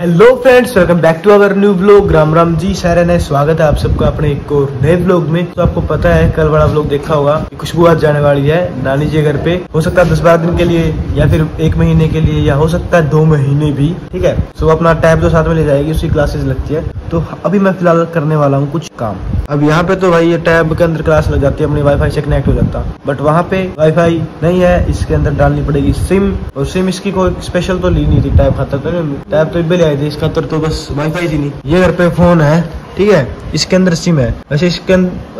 Hello friends welcome back to our new blog Ram Ram ji सारे नए स्वागत है आप सबका अपने एक और नए ब्लॉग में। तो आपको पता है, कल बड़ा ब्लॉग देखा होगा खुशबू आज जाने वाली है नानी जी घर पे। हो सकता है दस बारह दिन के लिए या फिर एक महीने के लिए या हो सकता है दो महीने भी, ठीक है? सो अपना टैब तो साथ में ले जाएगी उसकी क्लासेस लगती है। तो अभी मैं फ़िलहाल करने वाला हूँ कुछ काम। अब यहाँ पे तो भाई ये टैब के अंदर क्लास लग जाती है अपनी वाईफाई से कनेक्ट हो जाता। बट वहाँ पे वाईफाई नहीं है इसके अंदर डालनी पड़ेगी सिम और सिम इसकी कोई स्पेशल तो ली नहीं थी टैब खाता तो टैब तो ले आई थी इसका तो, तो बस वाईफाई थी। नहीं ये घर पे फ़ोन है। ठीक है? इसके अंदर सिम है। वैसे इसके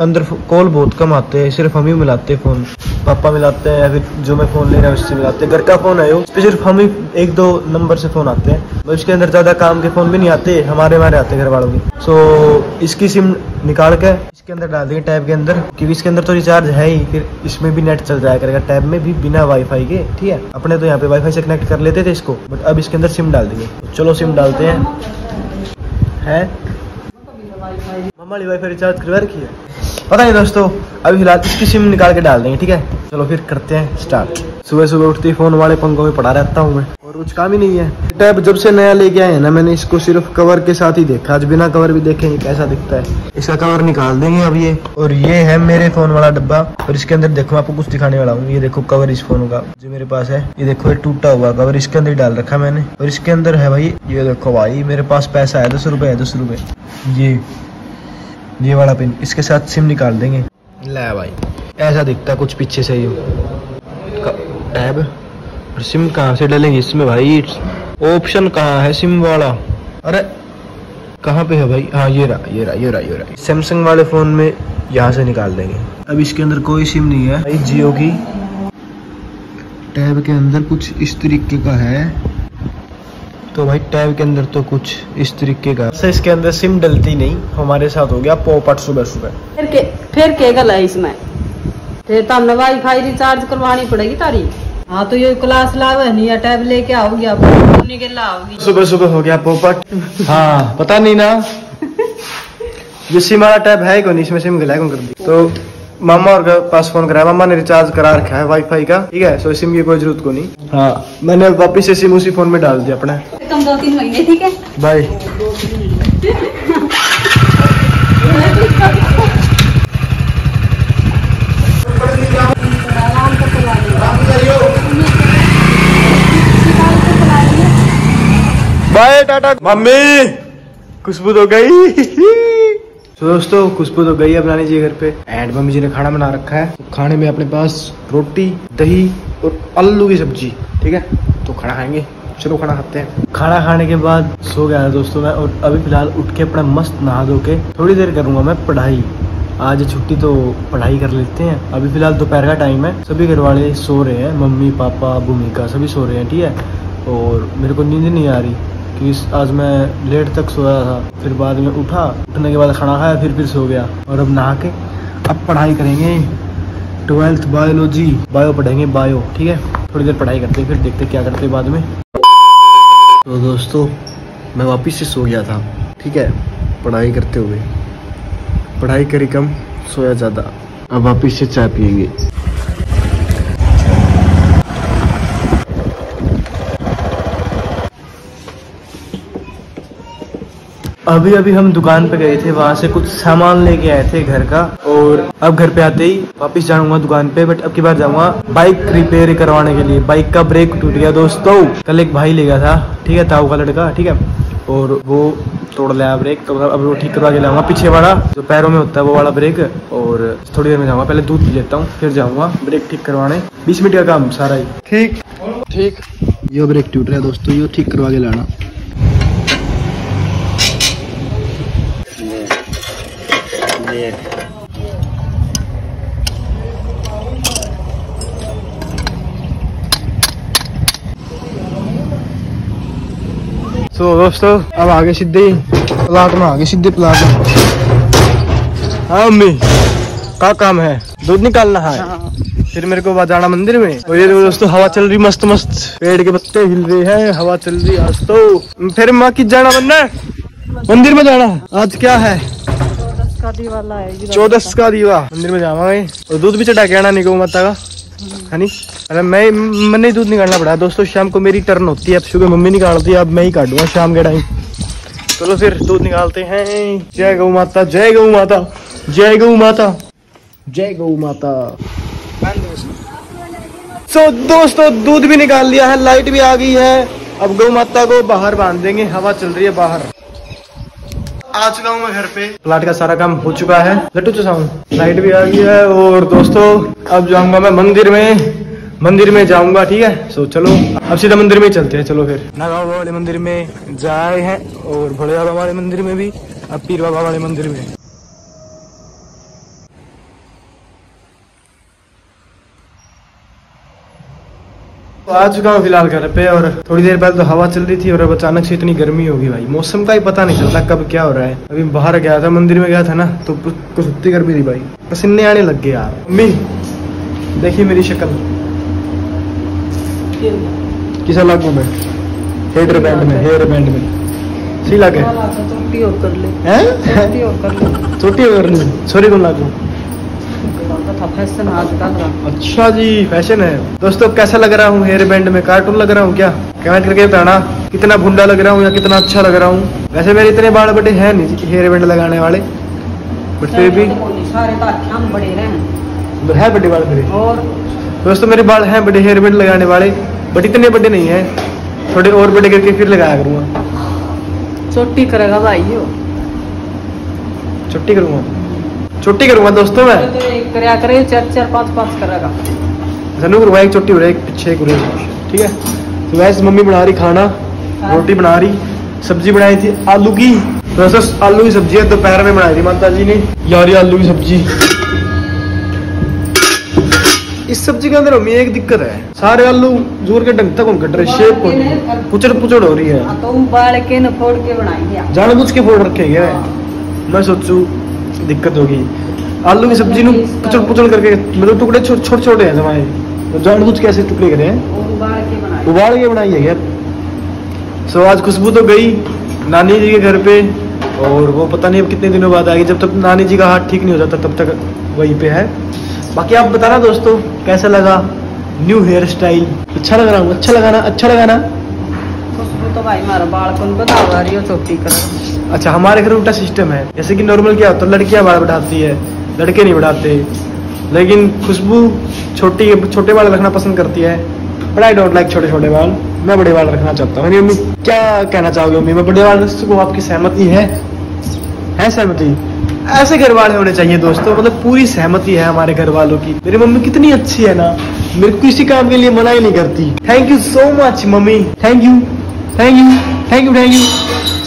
अंदर कॉल बहुत कम आते हैं। सिर्फ़ हम ही मिलाते हैं फ़ोन। पापा मिलाते हैं या फिर जो मैं फ़ोन ले रहा हूँ, उससे मिलाते हैं। घर का फ़ोन है वो। सिर्फ़ हम ही, एक दो नंबर से फ़ोन आते हैं। तो इसके अंदर ज़्यादा काम के फ़ोन भी नहीं आते, हमारे हमारे आते घर वालों के। सो इसकी सिम निकाल के इसके अंदर डाल देंगे टैब के अंदर। क्योंकि इसके अंदर तो रिचार्ज है ही, फिर इसमें भी नेट चल जाया करेगा। टैब में भी बिना वाईफाई के, ठीक है? अपने तो यहाँ पे वाईफाई से कनेक्ट कर लेते थे इसको, बट अब इसके अंदर सिम डाल देंगे। चलो सिम डालते हैं। है? मम्मा वाली वाईफाई रिचार्ज करवा रखी है। पता नहीं दोस्तों, अभी फ़िलहाल इसकी सिम निकाल के डाल देंगे, ठीक है? चलो फिर करते हैं स्टार्ट सुबह सुबह उठते ही फ़ोन वाले पंखों में पड़ा रहता हूँ मैं। और कुछ काम ही नहीं है। टैब जब से नया लेके आए ना, मैंने इसको सिर्फ़ कवर के साथ ही देखा। आज बिना कवर भी देखेंगे कैसा दिखता है। इसका कवर निकाल देंगे अब ये। और ये है मेरे फ़ोन वाला डब्बा। और इसके अंदर देखो आपको कुछ दिखाने वाला हूँ। ये देखो कवर इस फ़ोन का। जो मेरे पास है। ये देखो, ये टूटा हुआ कवर इसके अंदर डाल रखा मैंने। और इसके अंदर है भाई, ये देखो भाई, मेरे पास पैसा है दस रुपए है दस रुपए। ये ये वाला पिन इसके साथ सिम निकाल देंगे। ले भाई ऐसा दिखता कुछ पीछे से ही टैब और सिम कहाँ से डालेंगे इसमें भाई? ऑप्शन कहाँ है सिम वाला? अरे कहाँ पे है भाई? हाँ ये रहा ये रहा ये रहा ये रहा। सैमसंग वाले फ़ोन में यहाँ से निकाल देंगे। अब इसके अंदर कोई सिम नहीं है। भाई जियो की। टैब के अंदर कुछ इस तरीके का है। तो भाई टैब के अंदर तो कुछ इस तरीके का से इसके अंदर सिम डलती नहीं हमारे साथ हो गया पोपट सुबह सुबह। फिर के फिर के गल है इसमें? फिर तो हमने वाई फाई रिचार्ज करवानी पड़ेगी तारी? हाँ तो ये क्लास लावे नहीं या टैब लेके आओगी आप? के सुबह सुबह हो गया पोपट हाँ पता नहीं ना। ये सिम वाला टैब है कौन? इसमें सिम गला कौन कर दी? तो मामा और के पास फ़ोन कराया। मामा ने रिचार्ज करा रखा है वाईफाई का। ठीक है सो सिम की कोई ज़रूरत को नहीं। हाँ। मैंने वापिस से सिम उसी फ़ोन में डाल दिया अपना। तुम दो तीन महीने ठीक है? Bye bye tata mummy Khushboo तो गई। तो दोस्तों, खुशबू तो गई है नानी जी घर पे। एंड मम्मी जी ने खाना बना रखा है। तो खाने में अपने पास रोटी, दही और आलू की सब्ज़ी, ठीक है? तो खाना खाएँगे। चलो खाना खाते हैं। खाना खाने के बाद सो गया दोस्तों मैं और अभी फ़िलहाल उठ के अपना मस्त नहा धो के थोड़ी देर करूँगा मैं पढ़ाई। आज छुट्टी तो पढ़ाई कर लेते हैं। अभी फ़िलहाल दोपहर का टाइम है। सभी घर वाले सो रहे हैं। मम्मी, पापा, भूमिका सभी सो रहे हैं, ठीक है? और मेरे को नींद नहीं आ रही। क्योंकि आज मैं लेट तक सोया था, फिर बाद में उठा, उठने के बाद खाना खाया, फिर फिर सो गया। और अब नहा के अब पढ़ाई करेंगे ट्वेल्थ बायोलॉजी। बायो पढ़ेंगे, बायो, ठीक है? थोड़ी देर पढ़ाई करते फिर देखते क्या करते बाद में। तो दोस्तों, मैं वापस से सो गया था, ठीक है? पढ़ाई करते हुए। पढ़ाई करी कम, सोया ज़्यादा। अब वापस से चाय पियेंगे। अभी अभी हम दुकान पे गए थे वहाँ से कुछ सामान लेके आए थे घर का। और अब घर पे आते ही वापस जाऊँगा दुकान पे बट अब की बार जाऊँगा बाइक रिपेयर करवाने के लिए। बाइक का ब्रेक टूट गया दोस्तों। कल एक भाई ले गया था ठीक है ताऊ का लड़का ठीक है? और वो तोड़ लिया ब्रेक तो अब वो ठीक करवा के लाऊँगा। पीछे वाला जो पैरों में होता है वो वाला ब्रेक और थोड़ी देर में जाऊँगा पहले दूध पी लेता हूँ फिर जाऊँगा ब्रेक ठीक करवाने। बीस मिनट का काम सारा ही। ठीक। ठीक। ये ब्रेक टूट रहा है दोस्तों ये ठीक करवा के लाना। तो दोस्तों अब आगे सीधे ही प्लाट में आगे सीधे प्लाट में। हाँ मम्मी का काम है? दूध निकालना है। फिर मेरे को जाना मंदिर में। और ये दोस्तों हवा चल रही मस्त मस्त। पेड़ के पत्ते हिल रहे हैं हवा चल रही आज तो फिर माँ की जाना बनना मंदिर में जाना आज क्या है? का चौदस का दीवा। मंदिर में जावांगे और दूध भी चढ़ा के आना गौ माता का। है नी अरे मैं मैंने दूध निकालना पड़ा। दोस्तों, शाम को मेरी टर्न होती है। अब सुबह मम्मी निकालती है, अब मैं ही काटूँगा शाम के टाइम। चलो फिर, दूध निकालते हैं। जय गौ माता, जय गौ माता, जय गौ माता, जय गौ माता। सो दोस्तों, दूध भी निकाल लिया है लाइट भी आ गई है। अब गौ माता को बाहर बाँध देंगे, हवा चल रही है बाहर। आ चुका हूँ मैं घर पे। प्लाट का सारा काम हो चुका है। लट्टू हूँ। लाइट भी आ गई है और दोस्तों अब जाऊँगा मैं मंदिर में। मंदिर में जाऊँगा ठीक है? सो चलो अब सीधा मंदिर में चलते हैं चलो फिर। नागाव वाले मंदिर में जाए हैं और भोले बाबा वाले मंदिर में भी अब पीर बाबा वाले मंदिर में। तो आ चुका हूँ फ़िलहाल घर पे और थोड़ी देर पहले तो हवा चल रही थी और अब अचानक से इतनी गर्मी होगी भाई। मौसम का ही पता नहीं चलता कब क्या हो रहा है। अभी बाहर गया था मंदिर में गया था ना तो कुछ इतनी गर्मी थी भाई। पसीने आने लग गए यार। मम्मी देखिए मेरी शक्ल। किसा लागू में हेयर बैंड में हेयर बैंड में। सही लगे? छोटी और कर ले छोटी और कर ले। छोटी कौन लागू अच्छा जी फ़ैशन है। दोस्तों कैसा लग रहा हूँ? हेयर बैंड में कार्टून लग रहा हूँ क्या? कमेंट करके बताना कितना भुंडा लग रहा हूँ या कितना अच्छा लग रहा हूँ? वैसे मेरे इतने बाल बड़े हैं नहीं हेयर बैंड लगाने वाले। बट फिर भी सारे तो हम बड़े रहे है बड़े बाल मेरे। दोस्तों मेरे बाल हैं बड़े हेयर बैंड लगाने वाले बट इतने बड़े नहीं है। थोड़े और बड़े करके फिर लगाया करूँगा। छोटी करेगा भाई छुट्टी करूँगा। छुट्टी करूँगा दोस्तों मैं। तो एक करे चार चार पाँच पाँच करेगा। करवा एक छुट्टी हो रही है एक पीछे हो रही है। ठीक है? तो वैसे मम्मी बना रही खाना रोटी बना रही सब्ज़ी बनाई थी आलू की। वैसे आलू की सब्ज़ी है दोपहर में बनाई थी माता जी ने। यार आलू की सब्ज़ी। इस सब्ज़ी के अंदर मम्मी एक दिक्कत है। सारे आलू ज़ोर के ढंग तक कट रहे शेप को पुचड़ पुचड़ हो रही है। हाँ, तो उबाल के न फोड़ के बनाई दिया जानबूझ के फोड़ रखे गए मैं सोचू दिक्कत होगी। आलू की सब्ज़ी पुचड़ पुचड़ करके मतलब टुकड़े छोटे छोटे हैं हमारे तो जानबूझ के ऐसे टुकड़े करे। हैं उबाल के बनाई उबाल के बनाई है यार। सो आज खुशबू तो गई नानी जी के घर पे, और वो पता नहीं अब कितने दिनों बाद आएगी। जब तक नानी जी का हाथ ठीक नहीं हो जाता, तब तक वहीं पे है। बाकी आप बताना दोस्तों, कैसा लगा? न्यू हेयर स्टाइल अच्छा लग रहा हूँ अच्छा लगाना अच्छा लगाना। तो भाई हमारा बाल कौन बतावा रही हो छोटी कर अच्छा हमारे घर उल्टा सिस्टम है। जैसे कि नॉर्मल क्या होता है लड़कियाँ बाल बढ़ाती है, लड़के नहीं बढ़ाते। लेकिन खुशबू छोटी, छोटे बाल रखना पसंद करती है। बट आई डोंट लाइक छोटे छोटे बाल। मैं बड़े बाल रखना चाहता हूँ। मम्मी, क्या कहना चाहोगे मम्मी? मैं बड़े बाल को आपकी सहमति है? है सहमति? ऐसे घर वाले होने चाहिए दोस्तों। मतलब पूरी सहमति है हमारे घर वालों की। मेरी मम्मी कितनी अच्छी है ना। मेरे किसी काम के लिए मना ही नहीं करती। Thank you so much mummy. Thank you thank you thank you thank you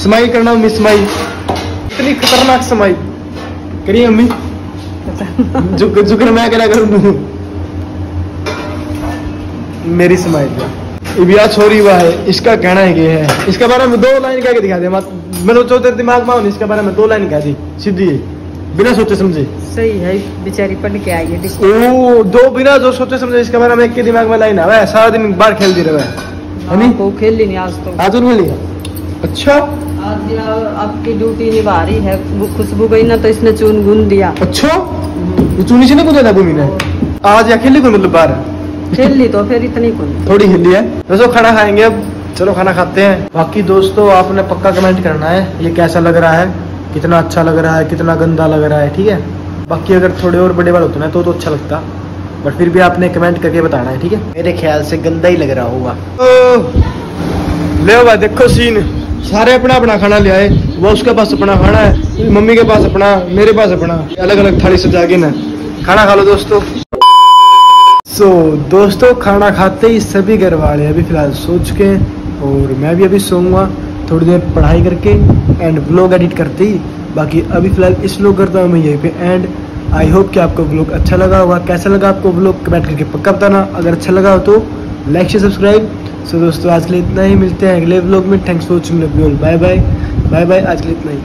smile करना मम्मी स्माइल इतनी खतरनाक स्माइल करिए मम्मी। जुक जुकर मैं करा करूँ? मेरी स्माइल इबिया छोरी हुआ है। इसका कहना है कि है। इसके बारे में दो लाइन कह के दिखा दे। मैं तो चौथे दिमाग में इसके बारे में दो लाइन कह दी। सीधी बिना सोचे समझे। सही है बेचारी पढ़ के आई है ओ दो बिना जो सोचे समझे इसके बारे में एक के दिमाग में लाइन आवा है सारा दिन बाहर खेलती रहे। को खेल नहीं आज तो। आज लिया अच्छा। आज आपकी ड्यूटी निभा रही है खुशबू गई ना तो इसने चून गुन दिया। अच्छा। ये चूनी से ना ने आज या खेली मतलब खेल ली तो फिर इतनी थोड़ी हिली है। दोस्तों खाना खाएँगे अब। चलो खाना खाते हैं। बाकी दोस्तों आपने पक्का कमेंट करना है ये कैसा लग रहा है? कितना अच्छा लग रहा है कितना गंदा लग रहा है ठीक है? बाकी अगर थोड़े और बड़े बाल होते ना तो तो अच्छा लगता। बट फिर भी आपने कमेंट करके बताना है ठीक है? मेरे ख्याल से गंदा ही लग रहा होगा। ले भाई देखो सीन सारे अपना अपना खाना ले आए। वो उसके पास अपना खाना है मम्मी के पास अपना मेरे पास अपना। अलग अलग थाली सजा के ना खाना खा लो दोस्तों। सो so, दोस्तों खाना खाते ही सभी घर वाले अभी फ़िलहाल सो चुके हैं और मैं भी अभी सोऊँगा थोड़ी देर पढ़ाई करके एंड ब्लॉग एडिट करते ही। बाकी अभी फ़िलहाल इस व्लॉग करता हूँ मैं यहीं पे एंड आई होप कि आपको ब्लॉग अच्छा लगा होगा। कैसा लगा आपको ब्लॉग कमेंट करके पक्का बताना। अगर अच्छा लगा हो तो लाइक से सब्सक्राइब सो दोस्तों, आज के लिए इतना ही। मिलते हैं अगले ब्लॉग में। Thanks for watching bye bye bye bye आज के लिए इतना ही।